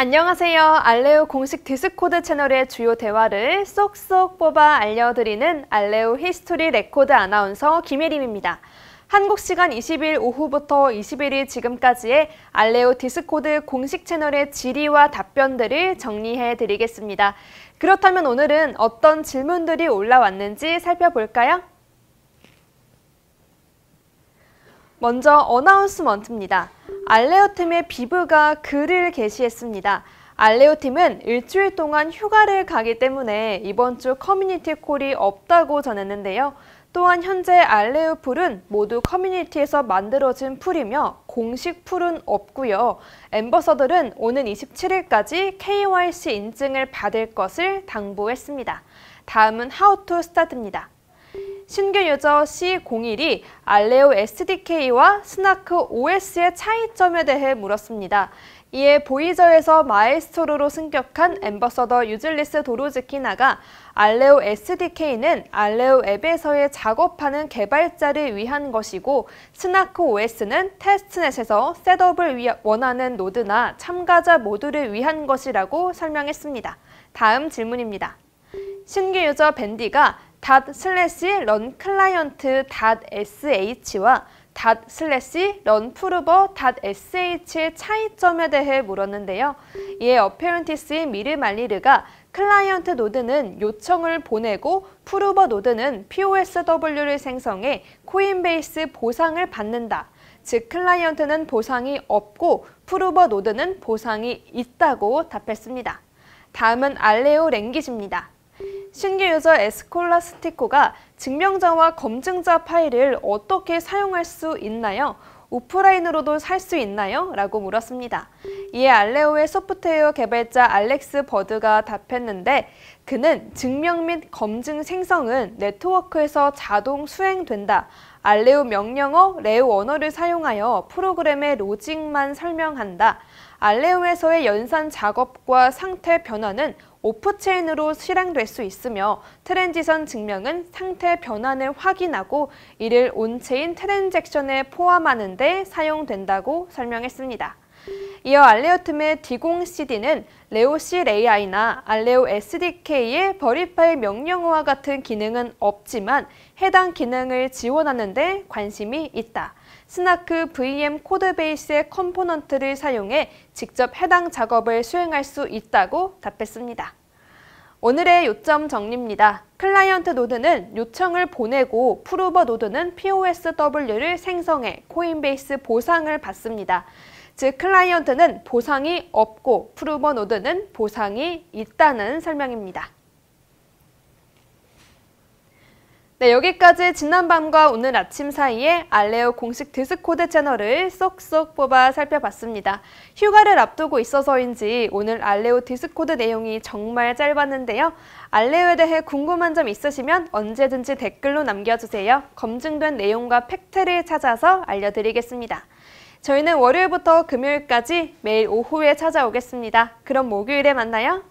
안녕하세요. 알레오 공식 디스코드 채널의 주요 대화를 쏙쏙 뽑아 알려드리는 알레오 히스토리 레코드 아나운서 김혜림입니다. 한국 시간 20일 오후부터 21일 지금까지의 알레오 디스코드 공식 채널의 질의와 답변들을 정리해 드리겠습니다. 그렇다면 오늘은 어떤 질문들이 올라왔는지 살펴볼까요? 먼저 announcement입니다. 알레오 팀의 비브가 글을 게시했습니다. 알레오 팀은 일주일 동안 휴가를 가기 때문에 이번 주 커뮤니티 콜이 없다고 전했는데요. 또한 현재 알레오 풀은 모두 커뮤니티에서 만들어진 풀이며 공식 풀은 없고요. ambassador들은 오는 27일까지 KYC 인증을 받을 것을 당부했습니다. 다음은 to Start입니다. 신규 유저 C01이 알레오 SDK와 snarkOS의 차이점에 대해 물었습니다. 이에 Voyager에서 Maestro로 승격한 ambassador 유즐리스 도로즈키나가 알레오 SDK는 알레오 앱에서의 작업하는 개발자를 위한 것이고 스나크 OS는 테스트넷에서 셋업을 원하는 노드나 참가자 모두를 위한 것이라고 설명했습니다. 다음 질문입니다. 신규 유저 밴디가 dot slash run client dot sh와 dot slash run prover dot sh의 차이점에 대해 물었는데요. 이에 Apprentice의 미르말리르가 클라이언트 노드는 요청을 보내고 prover 노드는 POSW를 생성해 coinbase 보상을 받는다. 즉 클라이언트는 보상이 없고 prover 노드는 보상이 있다고 답했습니다. 다음은 알레오 language입니다. 신규 유저 에스콜라스티코가 증명자와 검증자 파일을 어떻게 사용할 수 있나요? 오프라인으로도 할 수 있나요? 라고 물었습니다. 이에 알레오의 소프트웨어 개발자 알렉스 버드가 답했는데 그는 증명 및 검증 생성은 네트워크에서 자동 수행된다. 알레오 명령어 레오 언어를 사용하여 프로그램의 로직만 설명한다. 알레오에서의 연산 작업과 상태 변화는 off-chain으로 실행될 수 있으며 transition 증명은 상태 변환을 확인하고 이를 on-chain transaction에 포함하는 데 사용된다고 설명했습니다. 이어 알레오 팀의 D0CD는 레오 CLI나 알레오 SDK의 verify 파일 명령어와 같은 기능은 없지만 해당 기능을 지원하는 데 관심이 있다. 스나크 VM 코드베이스의 컴포넌트를 사용해 직접 해당 작업을 수행할 수 있다고 답했습니다. 오늘의 요점 정리입니다. 클라이언트 노드는 요청을 보내고 prover 노드는 POSW를 생성해 coinbase 보상을 받습니다. 즉 클라이언트는 보상이 없고 prover 노드는 보상이 있다는 설명입니다. 네, 여기까지 지난밤과 오늘 아침 사이에 알레오 공식 디스코드 채널을 쏙쏙 뽑아 살펴봤습니다. 휴가를 앞두고 있어서인지 오늘 알레오 디스코드 내용이 정말 짧았는데요. 알레오에 대해 궁금한 점 있으시면 언제든지 댓글로 남겨주세요. 검증된 내용과 팩트를 찾아서 알려드리겠습니다. 저희는 월요일부터 금요일까지 매일 오후에 찾아오겠습니다. 그럼 목요일에 만나요.